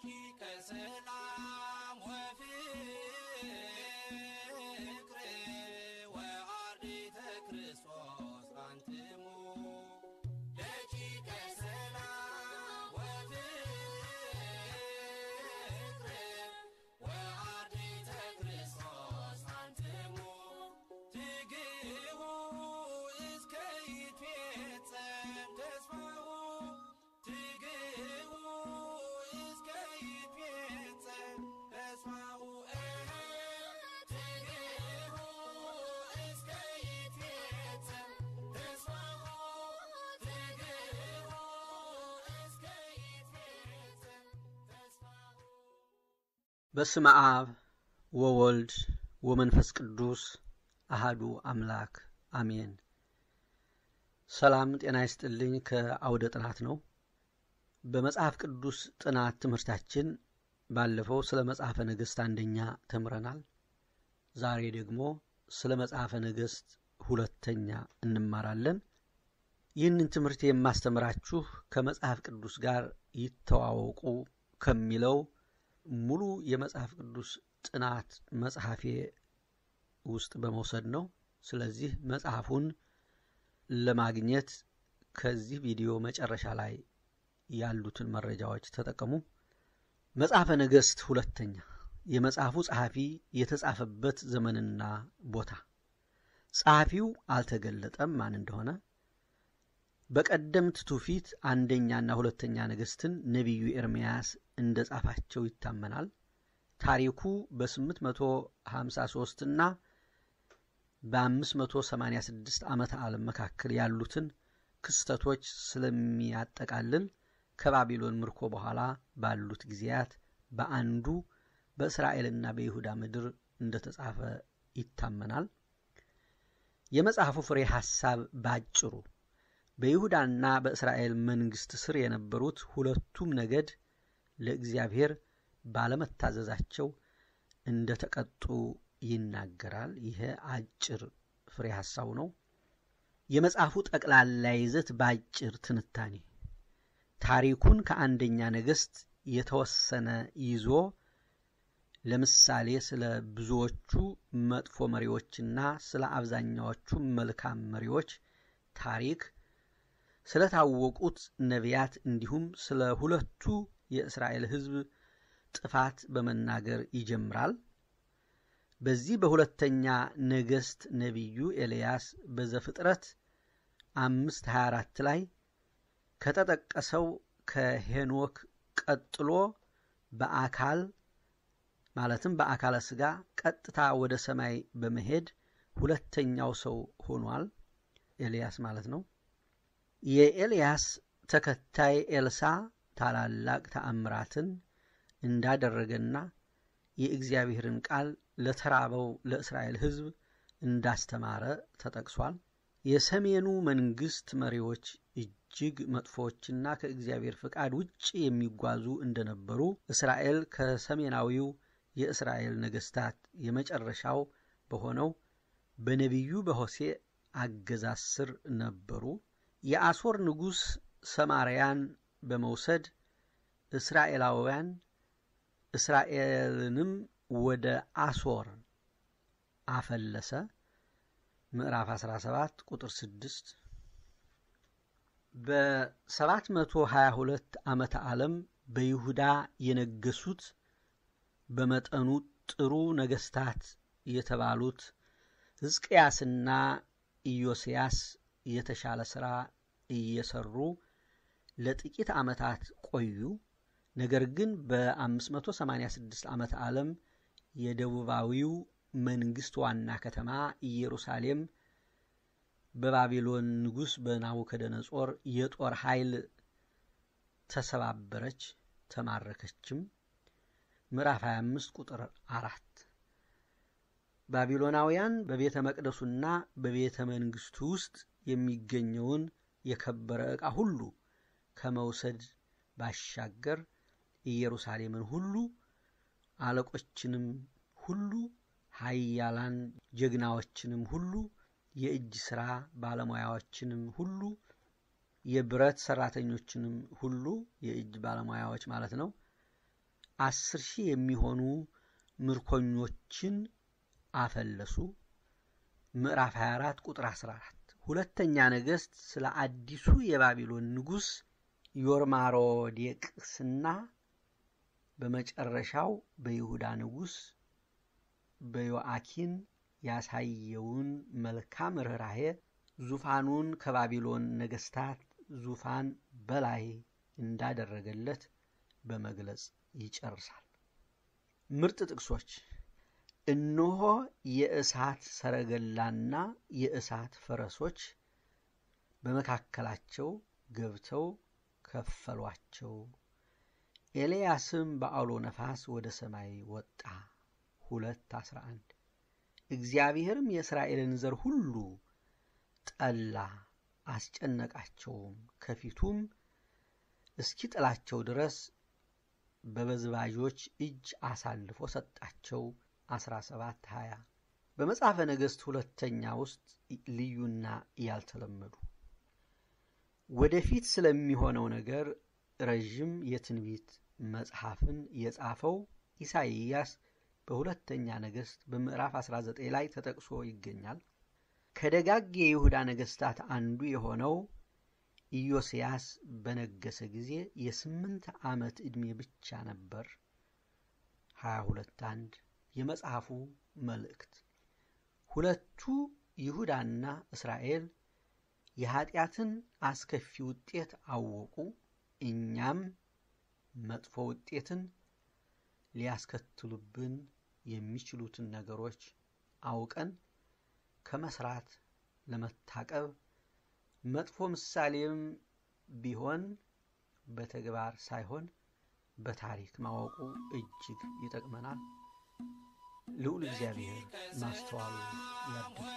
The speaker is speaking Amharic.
ki ka በስመ አብ ወወልድ ወመንፈስ ቅዱስ አሃዱ አምላክ አሜን። ሰላም ጤና ይስጥልኝ። ከአውደ ጥናት ነው። በመጽሐፍ ቅዱስ ጥናት ትምህርታችን ባለፈው ስለ መጽሐፈ ነገሥት አንደኛ ተምረናል። ዛሬ ደግሞ ስለ መጽሐፈ ነገሥት ሁለተኛ እንማራለን። ይህንን ትምህርት የማስተምራችሁ ከመጽሐፍ ቅዱስ ጋር ይተዋወቁ ከሚለው ሙሉ የመጽሐፍ ቅዱስ ጥናት መጽሐፌ ውስጥ በመውሰድ ነው። ስለዚህ መጽሐፉን ለማግኘት ከዚህ ቪዲዮ መጨረሻ ላይ ያሉትን መረጃዎች ተጠቀሙ። መጽሐፈ ነገሥት ሁለተኛ የመጽሐፉ ጸሐፊ የተጻፈበት ዘመንና ቦታ፣ ጸሐፊው አልተገለጠም ማን እንደሆነ። በቀደምት ትውፊት አንደኛና ሁለተኛ ነገሥትን ነቢዩ ኤርምያስ እንደ ጻፋቸው ይታመናል። ታሪኩ በ853 እና በ586 ዓመተ ዓለም መካከል ያሉትን ክስተቶች ስለሚያጠቃልል ከባቢሎን ምርኮ በኋላ ባሉት ጊዜያት በአንዱ በእስራኤልና በይሁዳ ምድር እንደተጻፈ ይታመናል። የመጽሐፉ ፍሬ ሐሳብ ባጭሩ በይሁዳና በእስራኤል መንግሥት ስር የነበሩት ሁለቱም ነገድ ለእግዚአብሔር ባለመታዘዛቸው እንደ ተቀጡ ይናገራል። ይሄ አጭር ፍሬ ሐሳቡ ነው። የመጽሐፉ ጠቅላላ ይዘት በአጭር ትንታኔ ታሪኩን ከአንደኛ ነገሥት የተወሰነ ይዞ ለምሳሌ ስለ ብዙዎቹ መጥፎ መሪዎችና ስለ አብዛኛዎቹ መልካም መሪዎች ታሪክ፣ ስለታወቁት ነቢያት እንዲሁም ስለ ሁለቱ የእስራኤል ሕዝብ ጥፋት በመናገር ይጀምራል። በዚህ በሁለተኛ ነገሥት ነቢዩ ኤልያስ በዘፍጥረት አምስት 24 ላይ ከተጠቀሰው ከሄኖክ ቀጥሎ በአካል ማለትም በአካለ ሥጋ ቀጥታ ወደ ሰማይ በመሄድ ሁለተኛው ሰው ሆኗል። ኤልያስ ማለት ነው። የኤልያስ ተከታይ ኤልሳ ታላላቅ ተአምራትን እንዳደረገና የእግዚአብሔርን ቃል ለተራበው ለእስራኤል ሕዝብ እንዳስተማረ ተጠቅሷል። የሰሜኑ መንግሥት መሪዎች እጅግ መጥፎዎችና ከእግዚአብሔር ፍቃድ ውጭ የሚጓዙ እንደነበሩ እስራኤል ከሰሜናዊው የእስራኤል ነገሥታት የመጨረሻው በሆነው በነቢዩ በሆሴ አገዛዝ ስር ነበሩ። የአሦር ንጉሥ ሰማርያን በመውሰድ እስራኤላውያን እስራኤልንም ወደ አሦር አፈለሰ። ምዕራፍ 17 ቁጥር 6 በ722 ዓመተ ዓለም በይሁዳ የነገሱት በመጠኑ ጥሩ ነገሥታት የተባሉት ሕዝቅያስና ኢዮስያስ የተሻለ ሥራ እየሰሩ ለጥቂት ዓመታት ቆዩ። ነገር ግን በ586 ዓመተ ዓለም የደቡባዊው መንግሥት ዋና ከተማ ኢየሩሳሌም በባቢሎን ንጉሥ በናቡከደነጾር የጦር ኃይል ተሰባበረች፣ ተማረከችም። ምዕራፍ 25 ቁጥር አራት ባቢሎናውያን በቤተ መቅደሱና በቤተ መንግሥቱ ውስጥ የሚገኘውን የከበረ ዕቃ ሁሉ ከመውሰድ ባሻገር ኢየሩሳሌምን ሁሉ አለቆችንም ሁሉ ኃያላን ጀግናዎችንም ሁሉ የእጅ ሥራ ባለሙያዎችንም ሁሉ የብረት ሰራተኞችንም ሁሉ የእጅ ባለሙያዎች ማለት ነው አስር ሺህ የሚሆኑ ምርኮኞችን አፈለሱ። ምዕራፍ 24 ቁጥር 14። ሁለተኛ ነገሥት ስለ አዲሱ የባቢሎን ንጉሥ ዮርማሮዴቅስና በመጨረሻው በይሁዳ ንጉሥ በዮአኪን ያሳየውን መልካም ርኅራሄ ዙፋኑን ከባቢሎን ነገሥታት ዙፋን በላይ እንዳደረገለት በመግለጽ ይጨርሳል። ምርጥ ጥቅሶች እነሆ የእሳት ሰረገላና የእሳት ፈረሶች በመካከላቸው ገብተው ከፈሏቸው። ኤልያስም በአውሎ ነፋስ ወደ ሰማይ ወጣ። ሁለት አስራ አንድ እግዚአብሔርም የእስራኤልን ዘር ሁሉ ጠላ፣ አስጨነቃቸውም፣ ከፊቱም እስኪጥላቸው ድረስ በበዝባዦች እጅ አሳልፎ ሰጣቸው። 17 20 በመጽሐፈ ነገሥት ሁለተኛ ውስጥ ልዩና ያልተለመዱ ወደፊት ስለሚሆነው ነገር ረዥም የትንቢት መጽሐፍን የጻፈው ኢሳይያስ በሁለተኛ ነገሥት በምዕራፍ 19 ላይ ተጠቅሶ ይገኛል። ከደጋግ የይሁዳ ነገሥታት አንዱ የሆነው ኢዮስያስ በነገሰ ጊዜ የስምንት ዓመት ዕድሜ ብቻ ነበር። 22 አንድ የመጽሐፉ መልእክት ሁለቱ ይሁዳና እስራኤል የኀጢአትን አስከፊ ውጤት አወቁ። እኛም መጥፎ ውጤትን ሊያስከትሉብን የሚችሉትን ነገሮች አውቀን ከመስራት ለመታቀብ መጥፎ ምሳሌም ቢሆን በተግባር ሳይሆን በታሪክ ማወቁ እጅግ ይጠቅመናል። ልዑል እግዚአብሔር ማስተዋሉ ያድል።